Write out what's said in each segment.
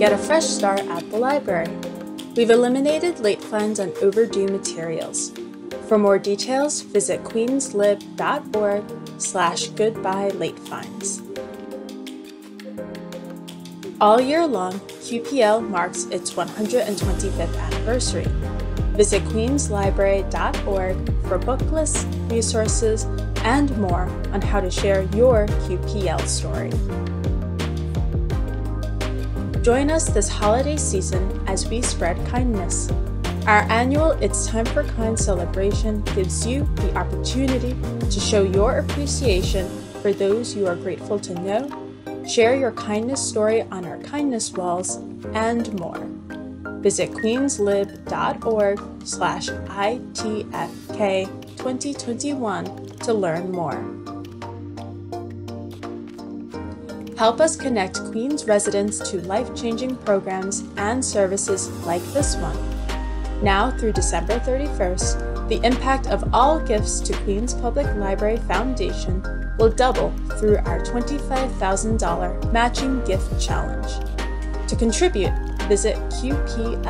Get a fresh start at the library. We've eliminated late fines on overdue materials. For more details, visit queenslib.org slash goodbye late fines. All year long, QPL marks its 125th anniversary. Visit queenslibrary.org for book lists, resources, and more on how to share your QPL story. Join us this holiday season as we spread kindness. Our annual It's Time for Kind celebration gives you the opportunity to show your appreciation for those you are grateful to know, share your kindness story on our kindness walls, and more. Visit queenslib.org slash ITFK 2021 to learn more. Help us connect Queens residents to life changing programs and services like this one. Now through December 31st, the impact of all gifts to Queens Public Library Foundation will double through our $25,000 matching gift challenge. To contribute, visit qplf.org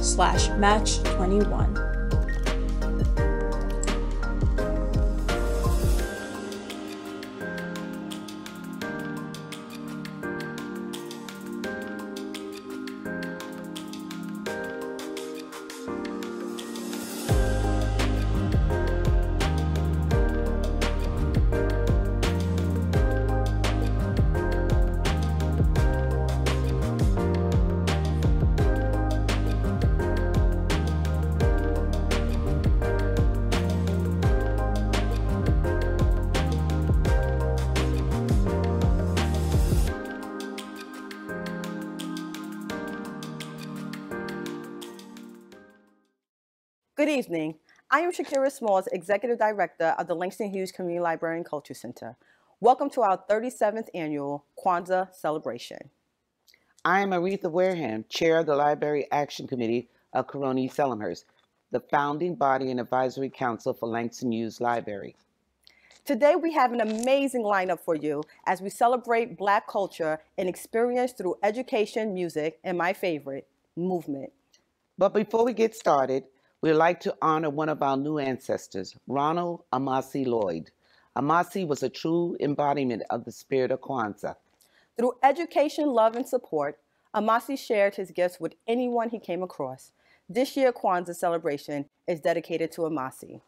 slash match 21. Shakira Smalls, Executive Director of the Langston Hughes Community Library and Culture Center. Welcome to our 37th annual Kwanzaa celebration. I am Aretha Wareham, Chair of the Library Action Committee of Corona East Elmhurst, the founding body and advisory council for Langston Hughes Library. Today we have an amazing lineup for you as we celebrate Black culture and experience through education, music, and my favorite, movement. But before we get started, We'd like to honor one of our new ancestors, Ronald Amasi Lloyd. Amasi was a true embodiment of the spirit of Kwanzaa. Through education, love, and support, Amasi shared his gifts with anyone he came across. This year Kwanzaa celebration is dedicated to Amasi.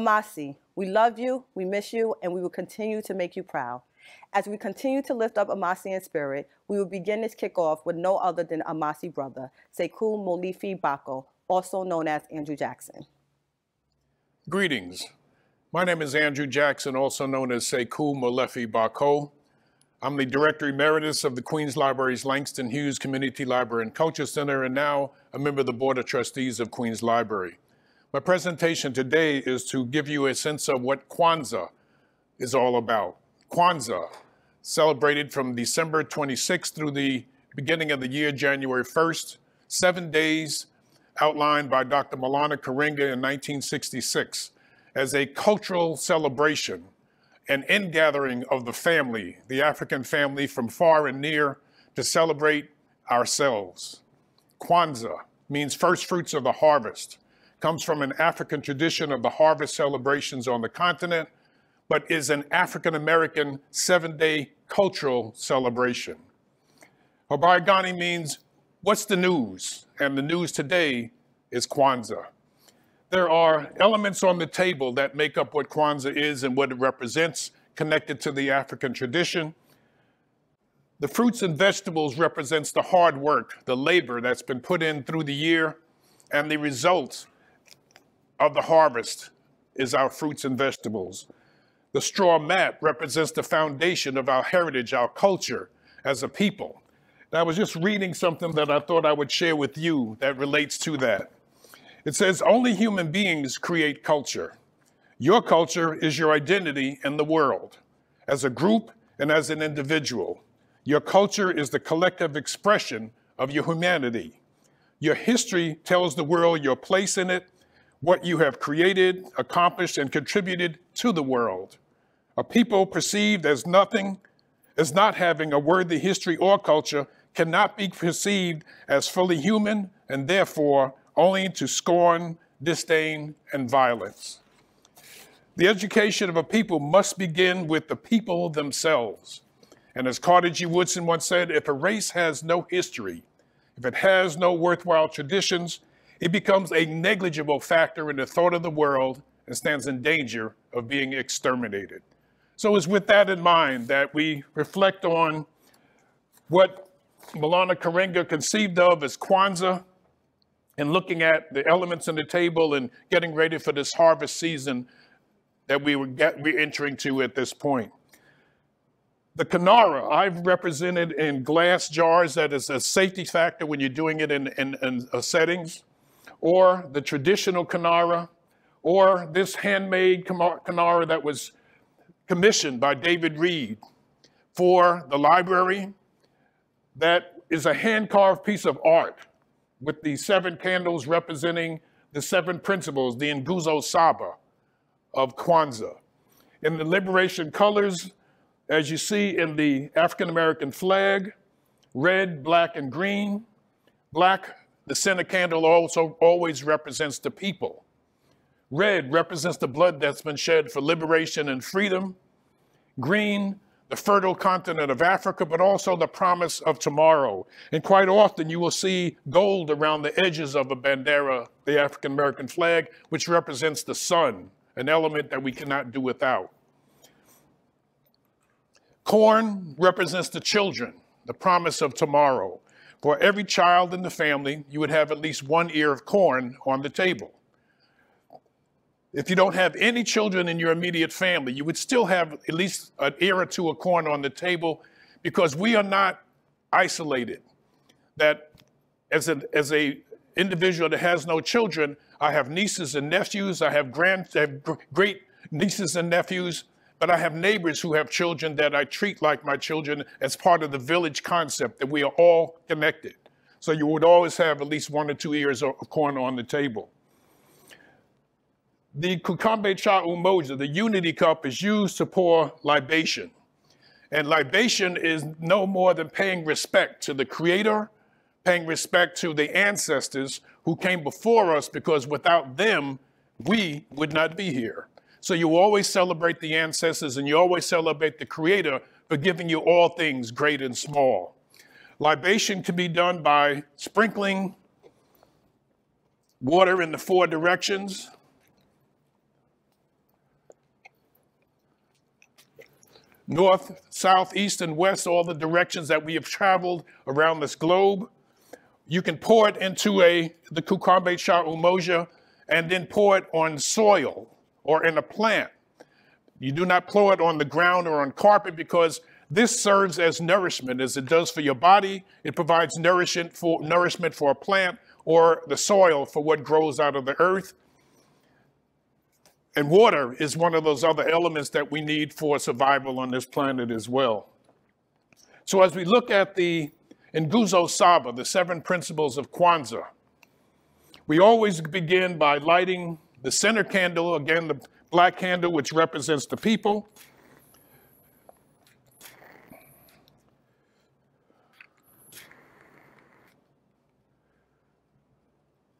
Amasi, we love you, we miss you, and we will continue to make you proud. As we continue to lift up Amasi in spirit, we will begin this kickoff with no other than Amasi brother, Sekou Molefi Baako, also known as Andrew Jackson. Greetings. My name is Andrew Jackson, also known as Sekou Molefi Baako. I'm the Director Emeritus of the Queens Library's Langston Hughes Community Library and Culture Center, and now a member of the Board of Trustees of Queens Library. My presentation today is to give you a sense of what Kwanzaa is all about. Kwanzaa, celebrated from December 26th through the beginning of the year, January 1st, seven days outlined by Dr. Maulana Karenga in 1966 as a cultural celebration, an ingathering of the family, the African family from far and near, to celebrate ourselves. Kwanzaa means first fruits of the harvest, comes from an African tradition of the harvest celebrations on the continent, but is an African American seven day cultural celebration. Habarigani means what's the news? And the news today is Kwanzaa. There are elements on the table that make up what Kwanzaa is and what it represents, connected to the African tradition. The fruits and vegetables represents the hard work, the labor that's been put in through the year, and the results of the harvest is our fruits and vegetables. The straw mat represents the foundation of our heritage, our culture as a people. And I was just reading something that I thought I would share with you that relates to that. It says, only human beings create culture. Your culture is your identity in the world, as a group and as an individual. Your culture is the collective expression of your humanity. Your history tells the world your place in it, what you have created, accomplished, and contributed to the world. A people perceived as nothing, as not having a worthy history or culture, cannot be perceived as fully human and therefore only to scorn, disdain, and violence. The education of a people must begin with the people themselves. And as Carter G. Woodson once said, if a race has no history, if it has no worthwhile traditions, it becomes a negligible factor in the thought of the world and stands in danger of being exterminated. So it's with that in mind that we reflect on what Maulana Karenga conceived of as Kwanzaa and looking at the elements on the table and getting ready for this harvest season that we were get, we're entering to at this point. The Kinara, I've represented in glass jars that is a safety factor when you're doing it in, in, in settings, or the traditional Kinara, or this handmade Kinara that was commissioned by David Reed for the library that is a hand carved piece of art with the seven candles representing the seven principles, the Nguzo Saba of Kwanzaa. In the liberation colors, as you see in the African American flag, red, black, and green. Black, the center candle also always represents the people. Red represents the blood that's been shed for liberation and freedom. Green the fertile continent of Africa, but also the promise of tomorrow. And quite often you will see gold around the edges of a bendera, the African American flag, which represents the sun, an element that we cannot do without. Corn represents the children, the promise of tomorrow. For every child in the family, you would have at least one ear of corn on the table. If you don't have any children in your immediate family, you would still have at least an ear or two of corn on the table because we are not isolated. That as an as a individual that has no children, I have nieces and nephews, I have grand I have great nieces and nephews, but I have neighbors who have children that I treat like my children as part of the village concept that we are all connected. So you would always have at least one or two ears of corn on the table. The Kikombe Cha Umoja, the unity cup, is used to pour libation. And libation is no more than paying respect to the Creator, paying respect to the ancestors who came before us, because without them, we would not be here. So you always celebrate the ancestors and you always celebrate the Creator for giving you all things, great and small. Libation can be done by sprinkling water in the four directions. North, south, east, and west, all the directions that we have traveled around this globe. You can pour it into a the Kikombe cha Umoja and then pour it on soil or in a plant. You do not plow it on the ground or on carpet because this serves as nourishment as it does for your body. It provides nourishment for nourishment for a plant or the soil for what grows out of the earth. And water is one of those other elements that we need for survival on this planet as well. So as we look at the Nguzo Saba, the seven principles of Kwanzaa, we always begin by lighting the center candle, again, the black candle, which represents the people.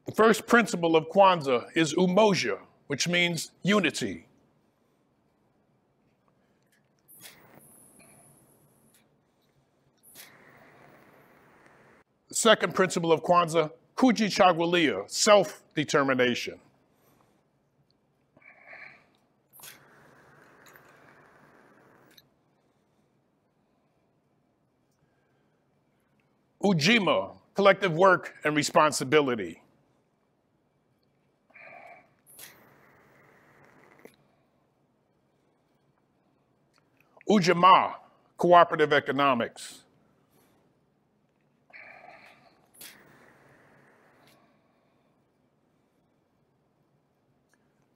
The first principle of Kwanzaa is umoja, which means unity. The second principle of Kwanzaa, kujichagulia, self-determination. Ujima, collective work and responsibility. Ujamaa, cooperative economics.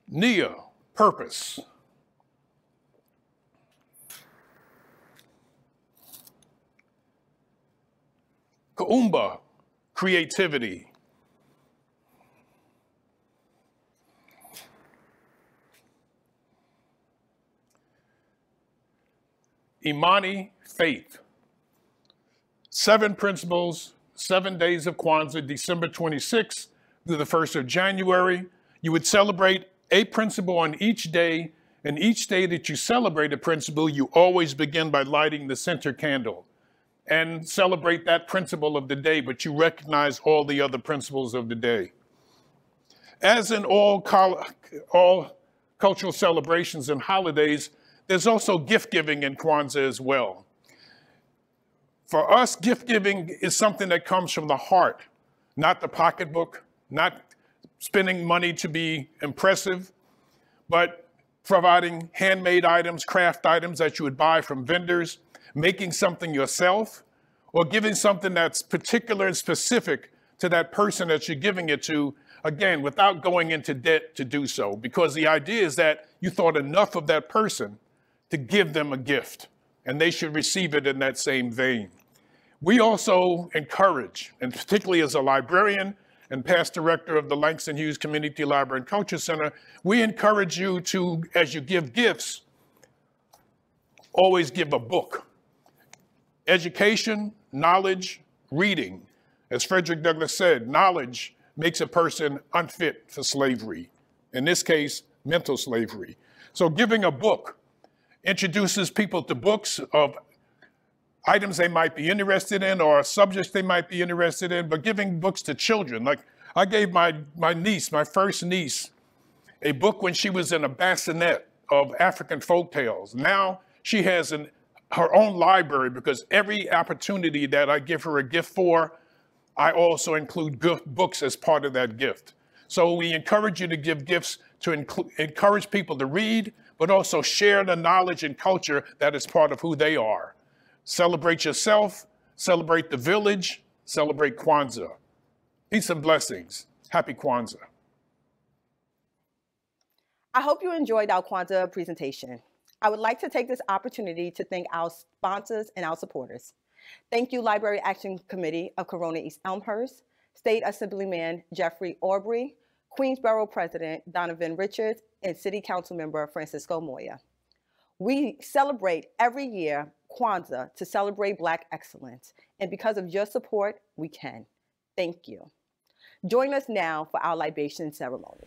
Nia, purpose. Kuumba, creativity. Imani, faith. Seven principles, seven days of Kwanzaa, December 26th through the 1st of January. You would celebrate a principle on each day, and each day that you celebrate a principle, you always begin by lighting the center candle and celebrate that principle of the day, but you recognize all the other principles of the day. As in all, all cultural celebrations and holidays, there's also gift giving in Kwanzaa as well. For us, gift giving is something that comes from the heart, not the pocketbook, not spending money to be impressive, but providing handmade items, craft items that you would buy from vendors, making something yourself, or giving something that's particular and specific to that person that you're giving it to, again, without going into debt to do so. Because the idea is that you thought enough of that person to give them a gift, and they should receive it in that same vein. We also encourage, and particularly as a librarian and past director of the Langston Hughes Community Library and Culture Center, we encourage you to, as you give gifts, always give a book. Education, knowledge, reading. As Frederick Douglass said, knowledge makes a person unfit for slavery. In this case, mental slavery. So giving a book introduces people to books of items they might be interested in or subjects they might be interested in, but giving books to children. Like I gave my, my niece, my first niece, a book when she was in a bassinet of African folk tales. Now she has an, her own library because every opportunity that I give her a gift for, I also include books as part of that gift. So we encourage you to give gifts to encourage people to read, but also share the knowledge and culture that is part of who they are. Celebrate yourself, celebrate the village, celebrate Kwanzaa. Peace and blessings. Happy Kwanzaa. I hope you enjoyed our Kwanzaa presentation. I would like to take this opportunity to thank our sponsors and our supporters. Thank you, Library Action Committee of Corona East Elmhurst, State Assemblyman Jeffrion Aubry, Queensborough President Donovan Richards, and City Council Member Francisco Moya. We celebrate every year Kwanzaa to celebrate Black excellence, and because of your support, we can. Thank you. Join us now for our libation ceremony.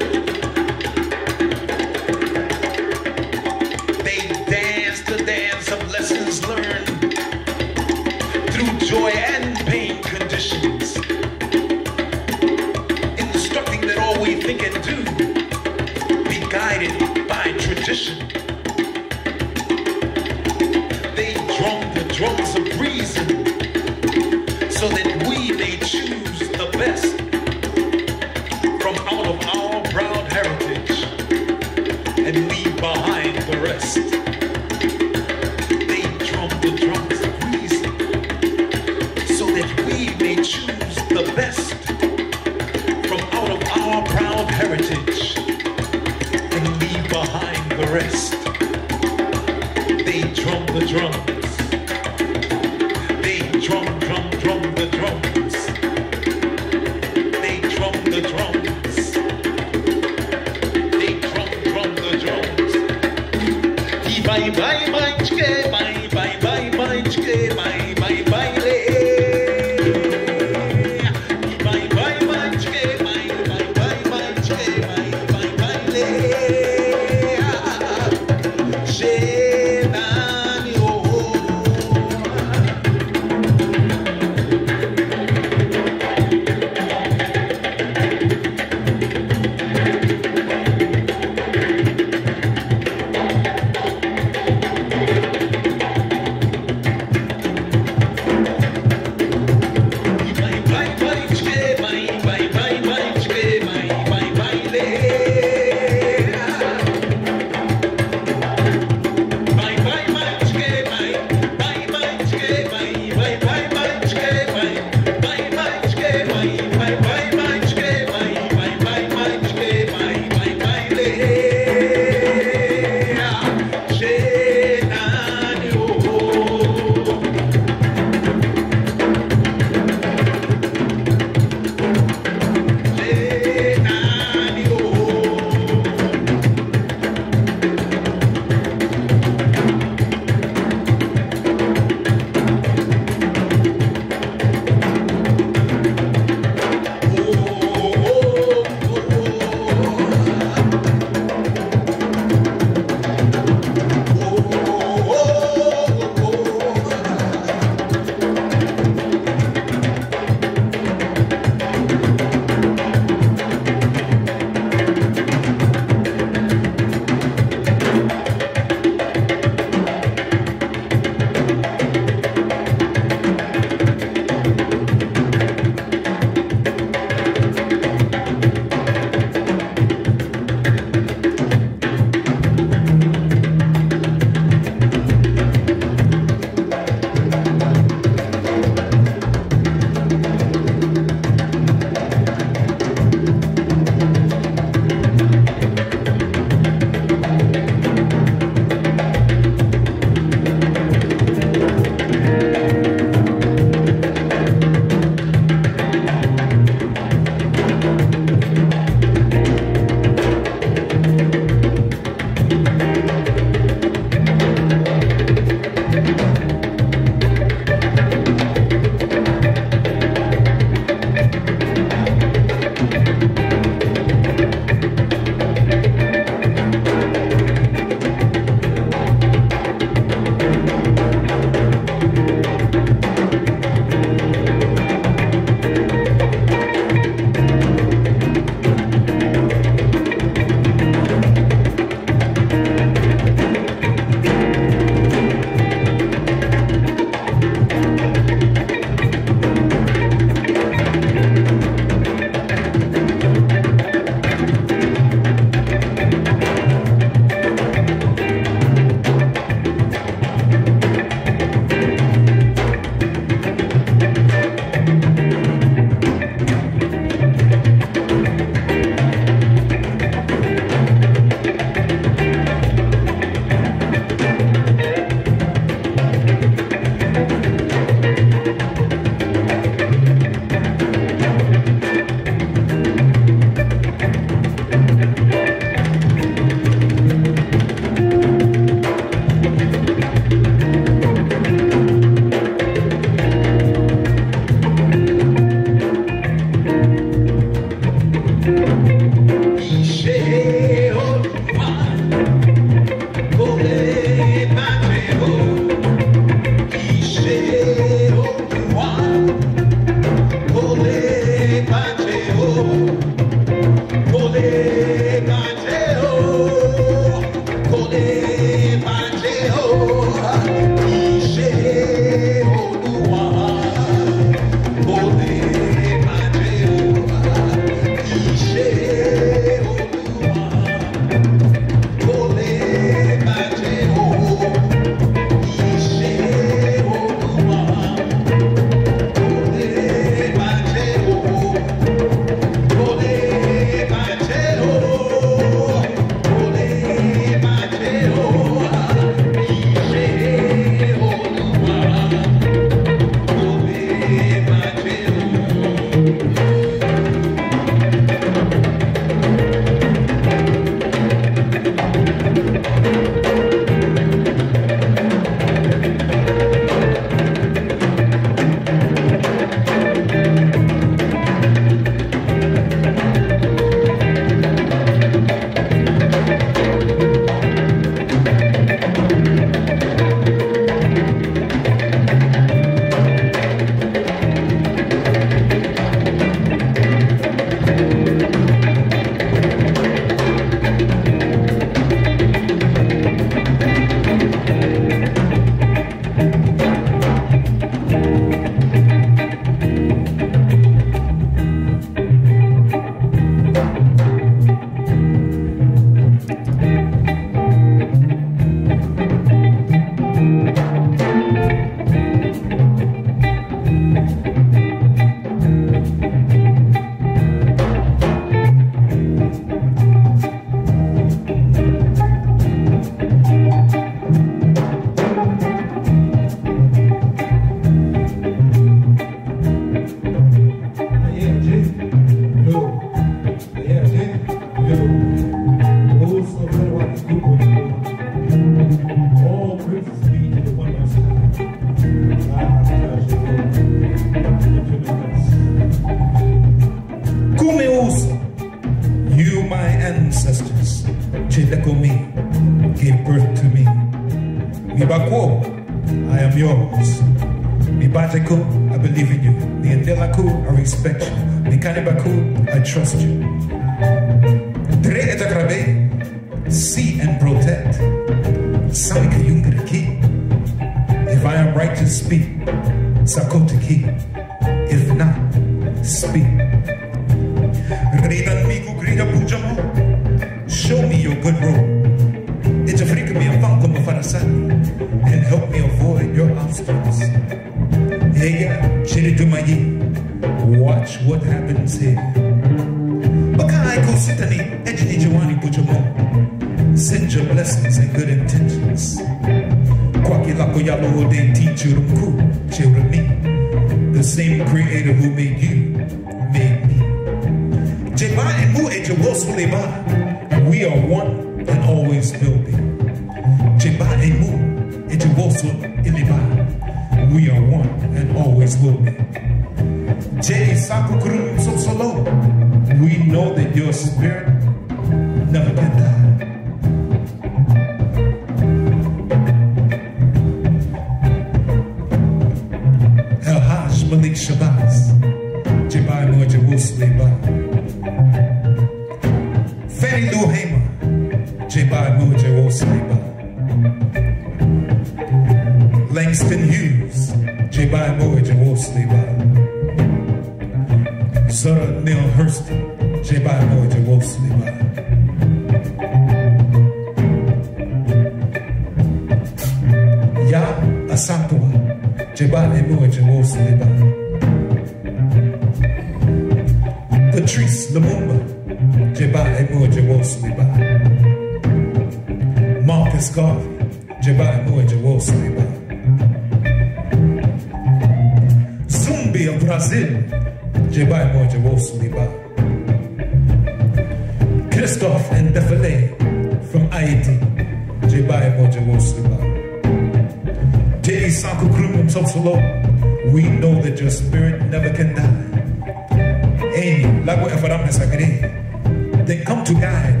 To guide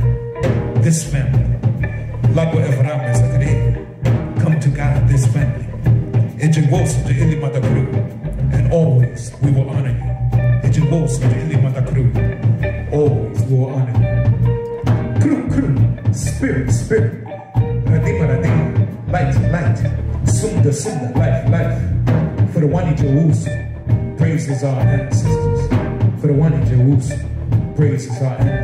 this family. Lago Evaram Nesagre, come to guide this family. Ejewos de Ili Matakru, and always we will honor you. Ejewos de Ili Matakru, always we will honor you. Kru, kru, spirit, spirit, radima, radima, light, light, sunda, sunda, life, life. For the one in Jerusalem, praises our ancestors. For the one in Jerusalem, praises our ancestors.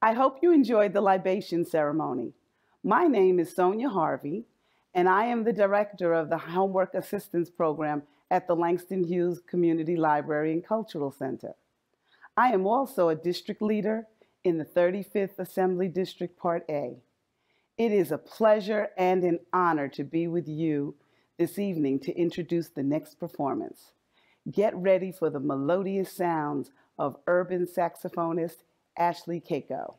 I hope you enjoyed the libation ceremony. My name is Sonia Harvey, and I am the director of the Homework Assistance Program at the Langston Hughes Community Library and Cultural Center. I am also a district leader in the 35th Assembly District Part A. It is a pleasure and an honor to be with you this evening to introduce the next performance. Get ready for the melodious sounds of urban saxophonist Ashley Keiko.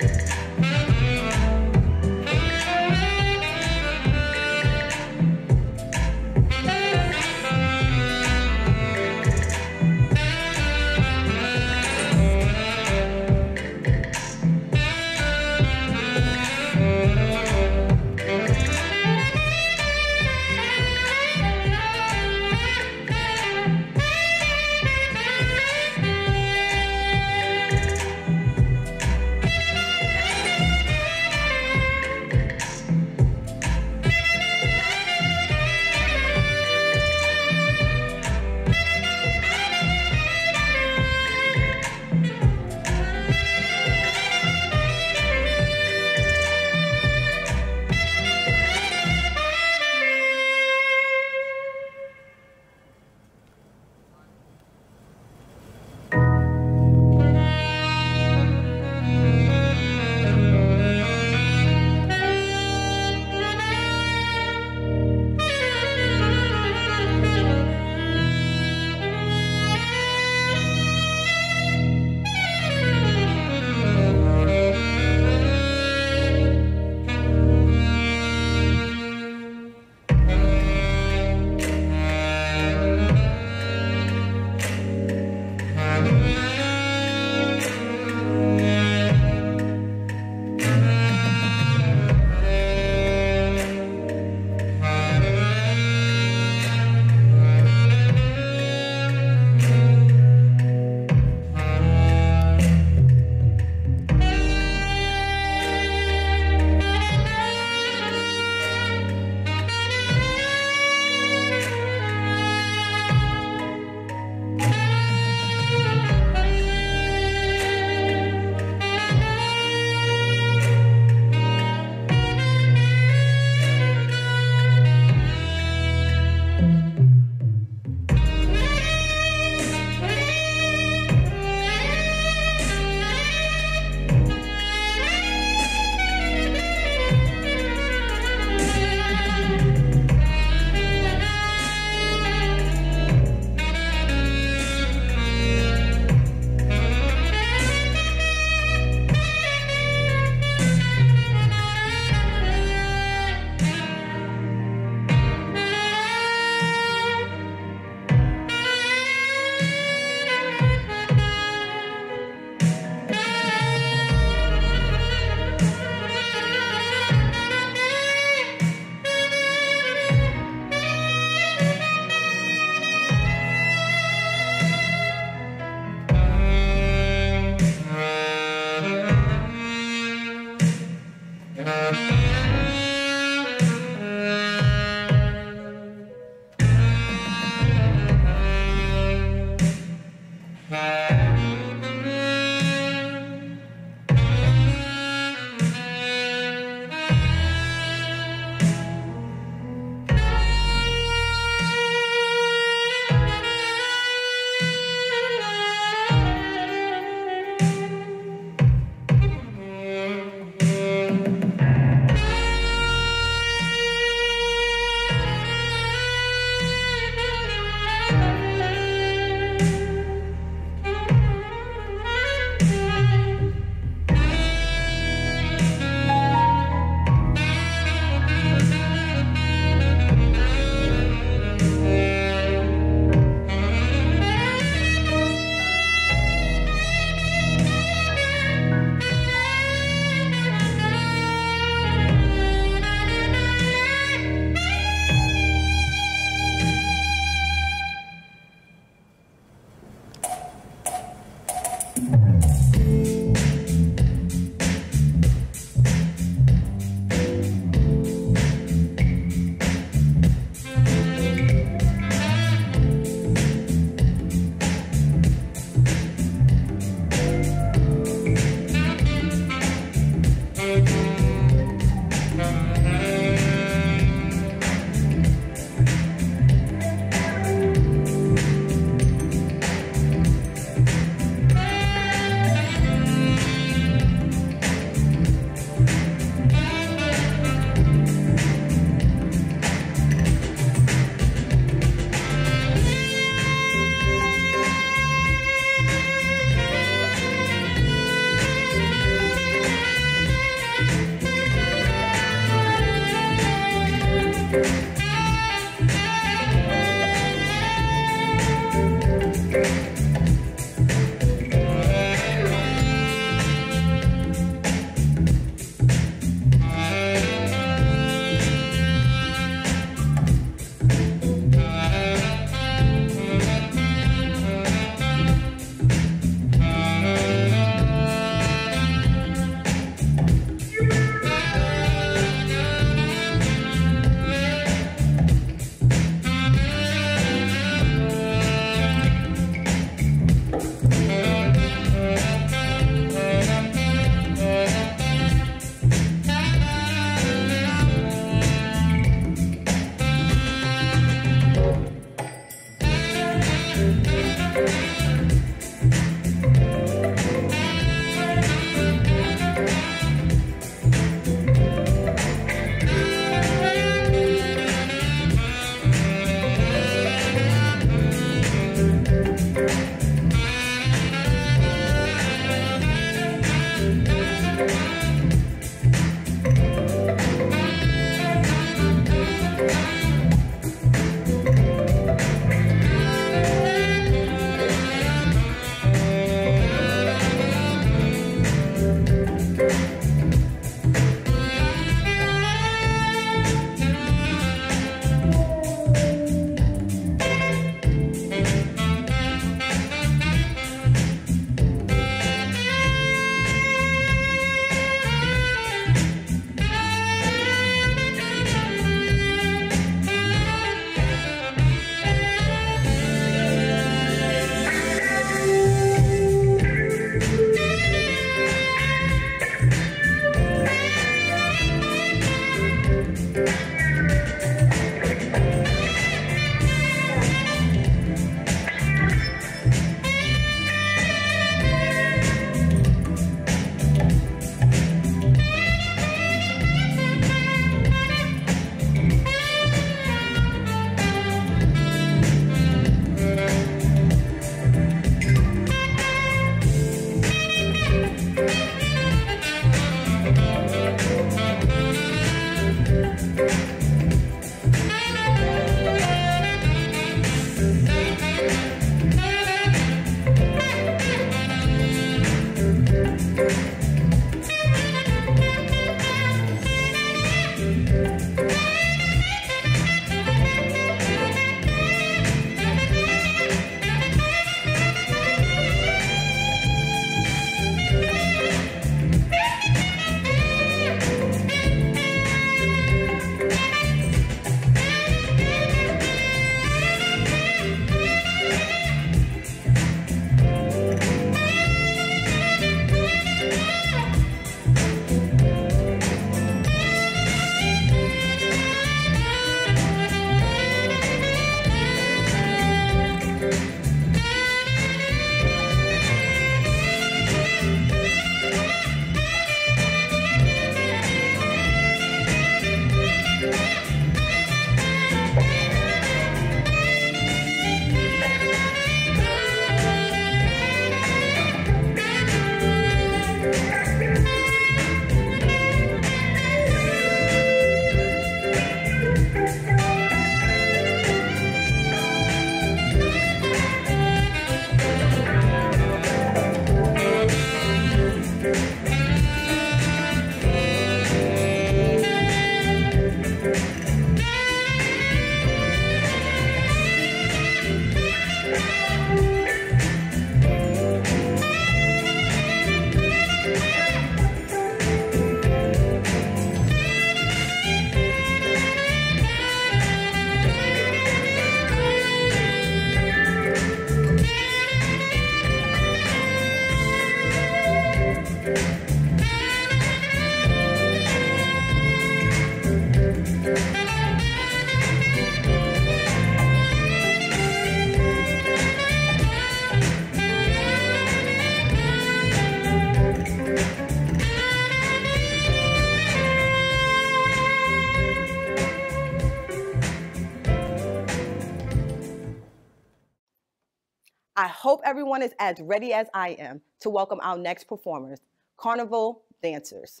hope everyone is as ready as I am to welcome our next performers, Carnyval Dancers.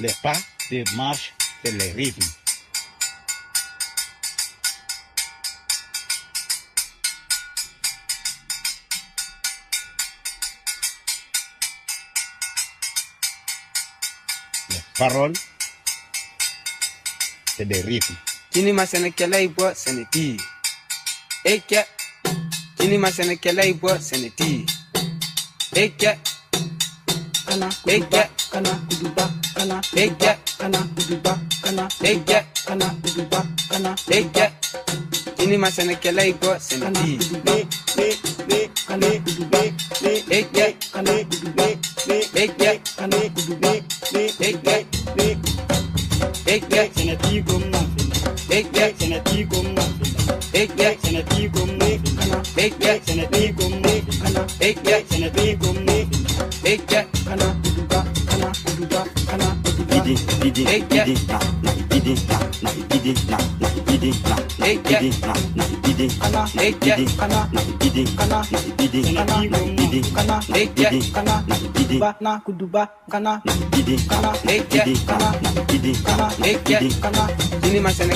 les pas, tes marches, c'est les rythmes. Les paroles, c'est des rythmes. Kinima sɛnɛkɛla i bɔ sɛnɛti ye e kɛ kinima sɛnɛkɛla i bɔ sɛnɛti ye e kɛ kana kuduba kana kuduba. ana take that ana ini masana i go senti ne ne ne ana biba ne Sini masene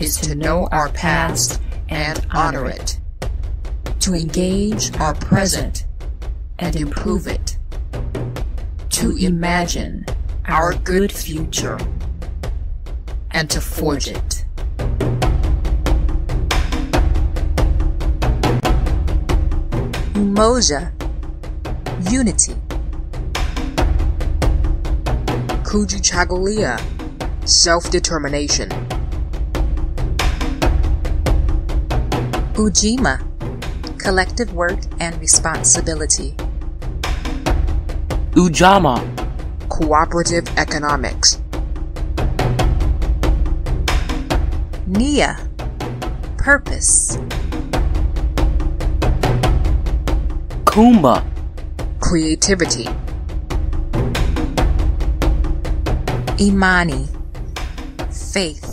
is to know our past and honor it, to engage our present and improve it, to imagine our good future, and to forge it. Umoja, unity. Kujichagulia, self-determination. Ujima, collective work and responsibility. Ujamaa, cooperative economics. Nia, purpose. Kuumba, creativity. Imani, faith.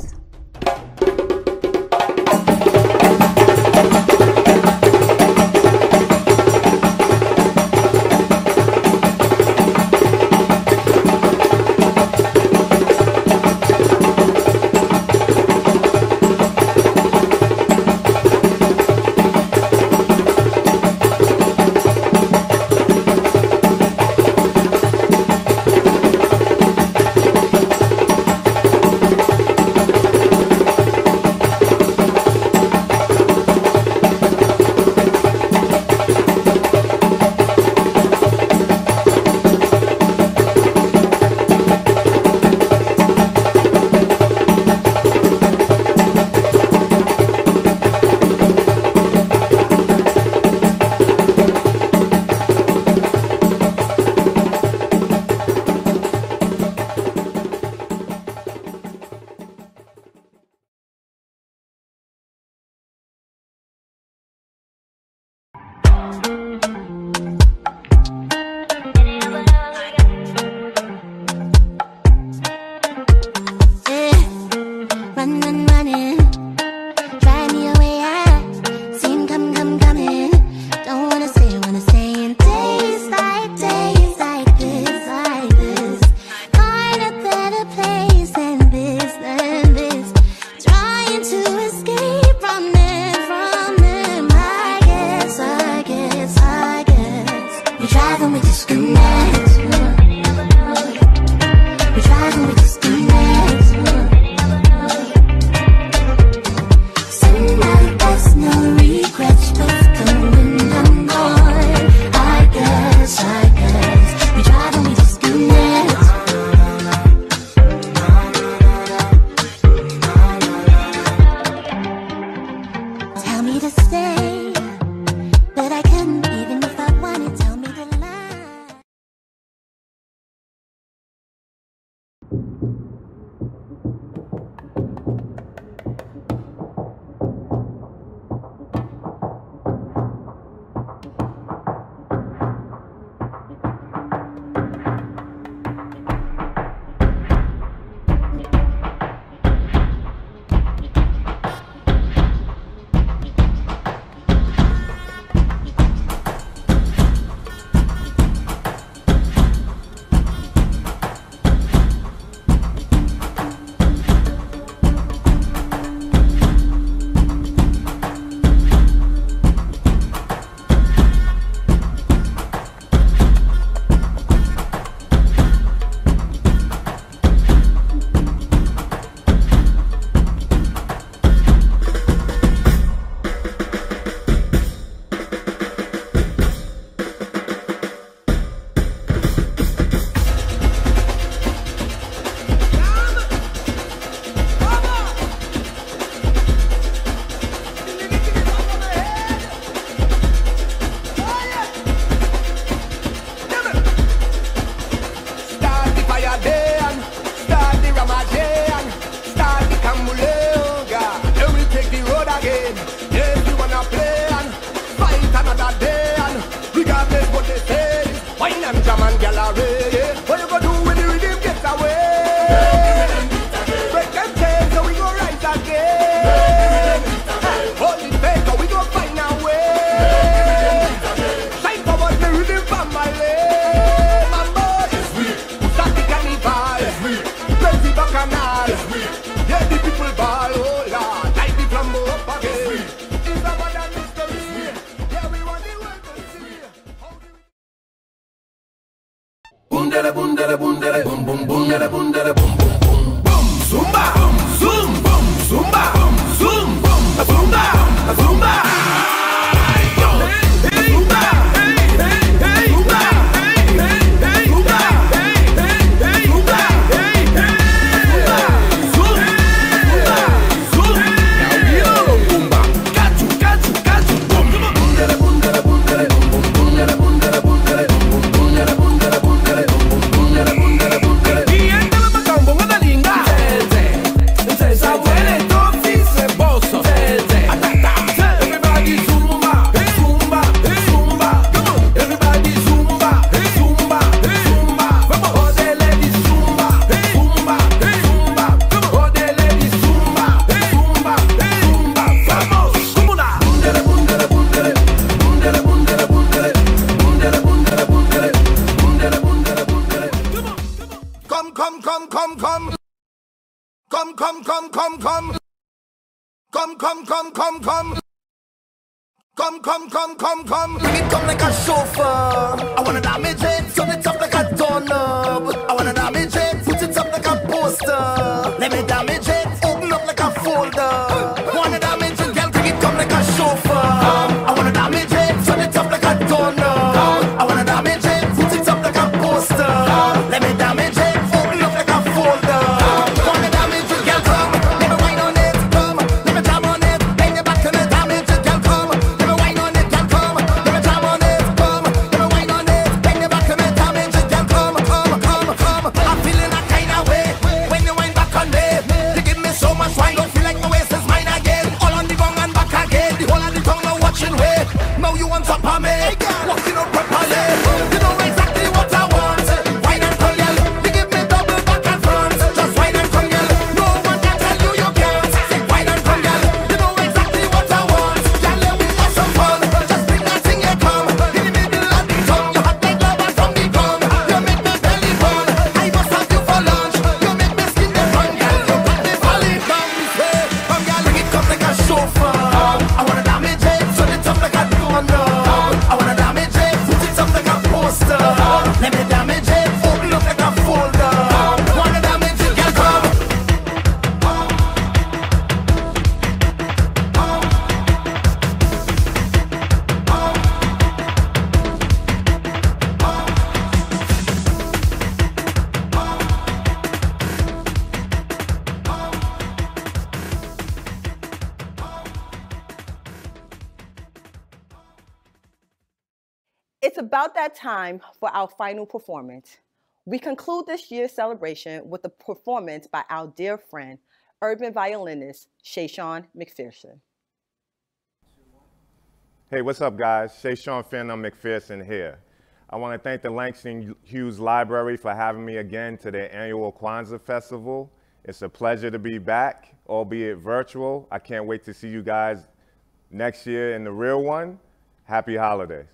that time for our final performance. We conclude this year's celebration with a performance by our dear friend, urban violinist Shayshahn MacPherson. Hey, what's up, guys? Shayshahn Phearnone MacPherson here. I want to thank the Langston Hughes Library for having me again to their annual Kwanzaa Festival. It's a pleasure to be back, albeit virtual. I can't wait to see you guys next year in the real one. Happy holidays.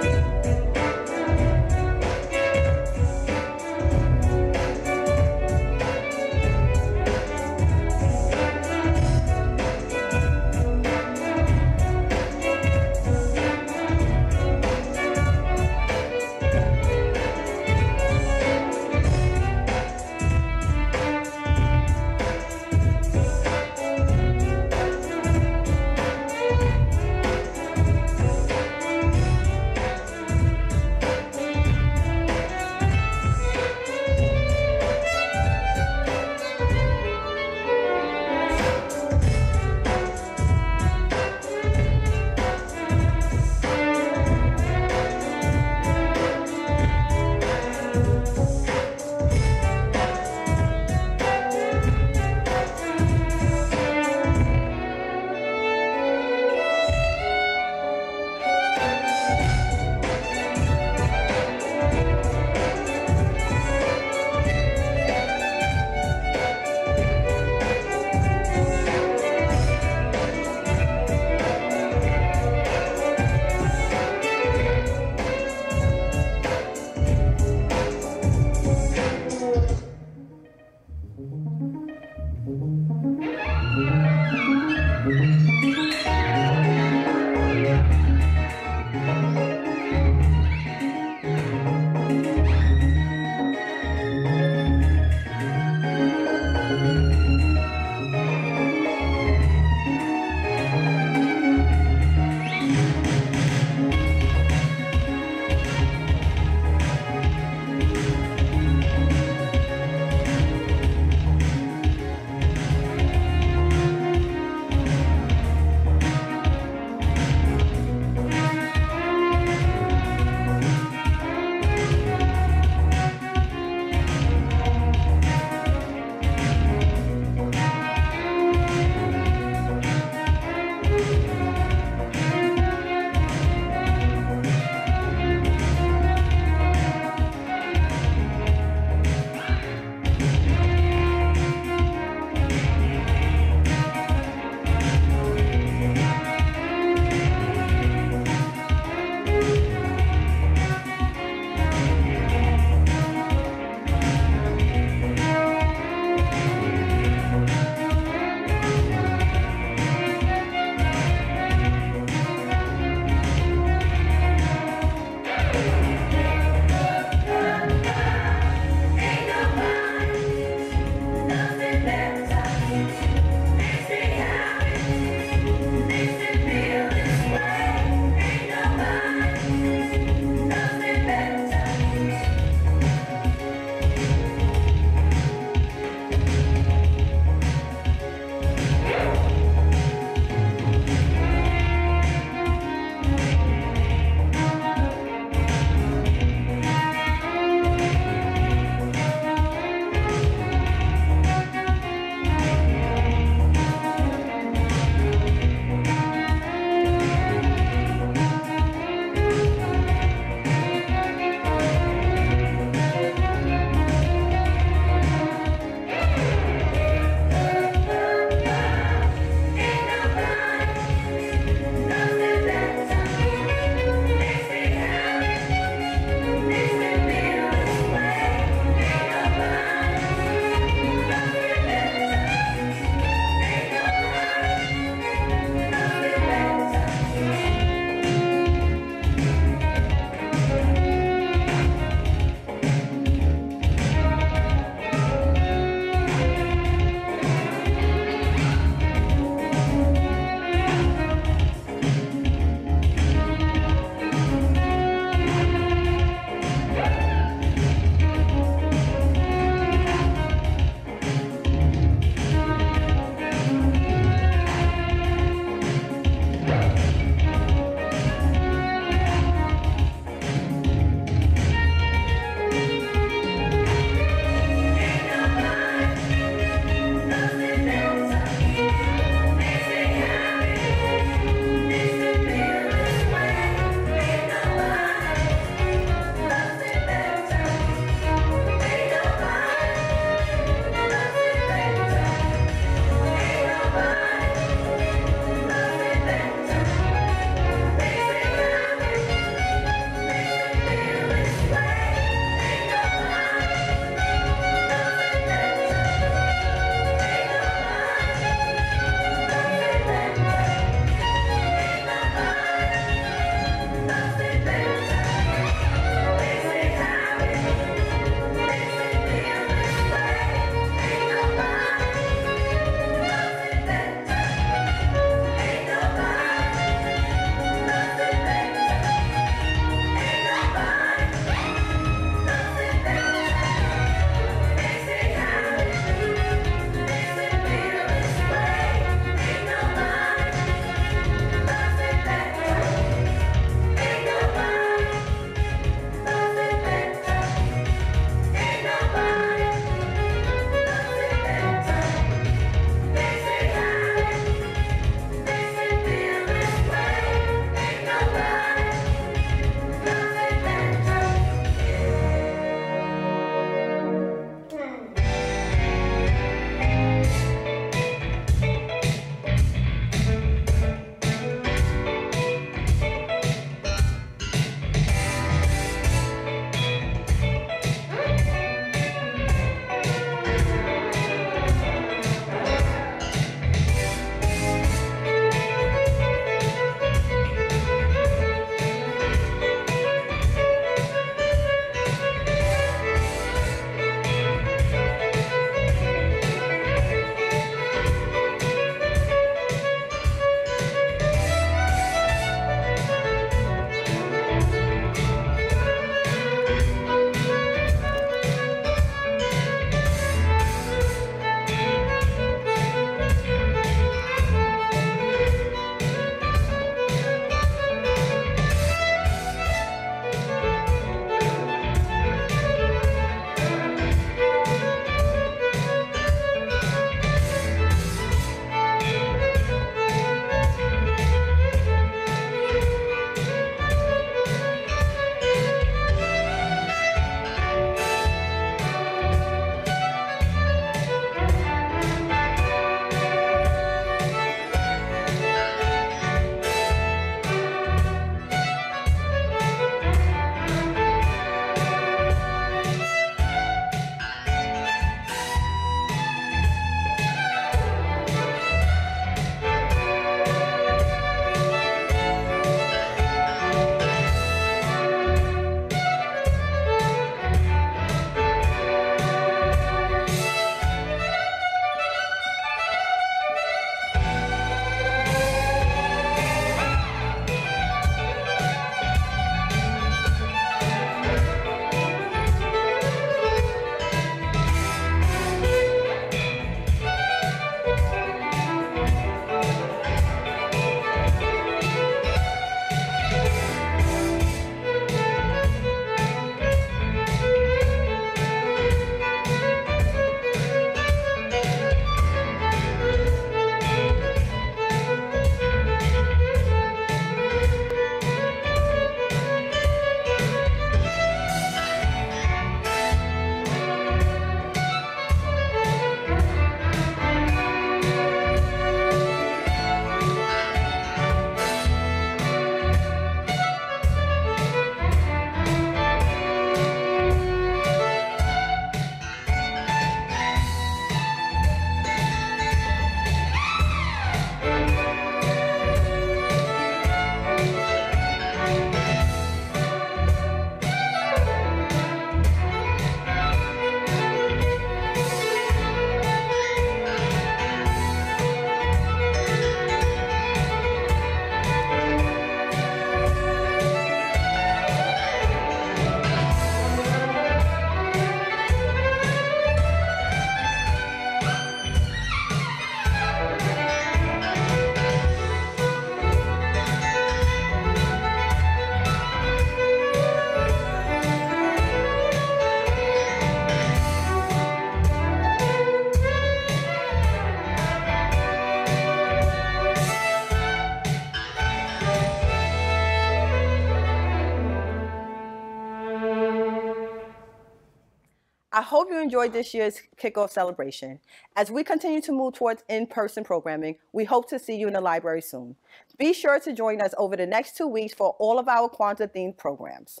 Enjoyed this year's kickoff celebration. As we continue to move towards in-person programming, we hope to see you in the library soon. Be sure to join us over the next two weeks for all of our Kwanzaa-themed programs.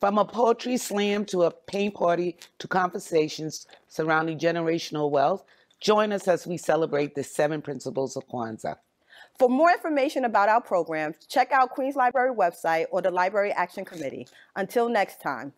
From a poetry slam to a paint party to conversations surrounding generational wealth, join us as we celebrate the seven principles of Kwanzaa. For more information about our programs, check out Queens Library website or the Library Action Committee. Until next time,